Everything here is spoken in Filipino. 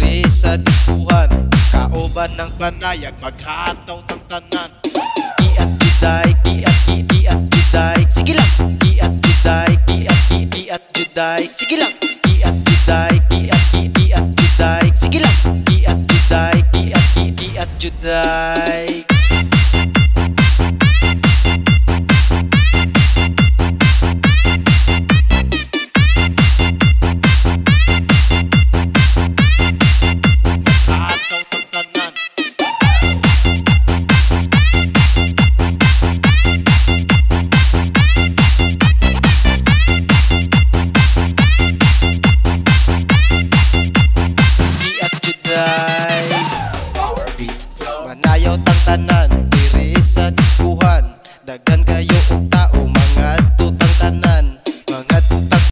Diri sa diskuhan Kauban ng panayag Maghataw ng tanan. Iat giday, iat iat giday Sige lang. Iat giday, iat iat giday Sige lang. Iat giday, iat iat giday Sige lang. Iat giday, iat iat giday balay Manayaw tang tanan, diri sa disco